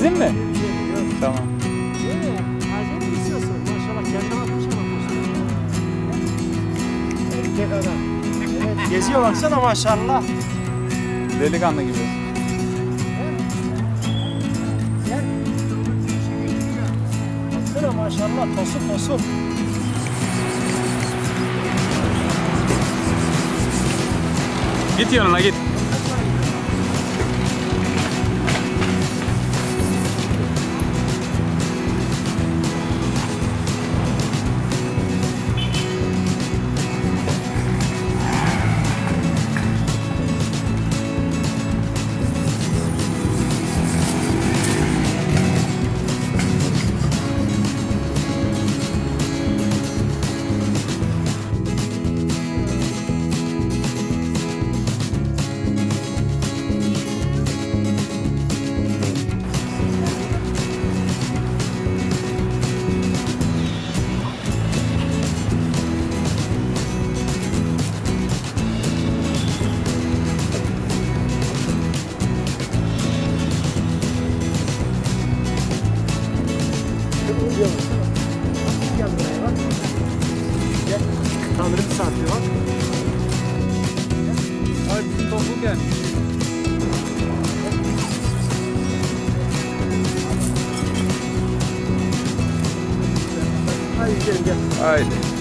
Sizin mi? Tamam. Geziyor baksana maşallah. Delikanlı gibi. Baksana maşallah tosuk tosuk. Git yanına git. Tanrı misafiri bak. Ay bizim toplum gelmiş. Haydi gel gel. Haydi.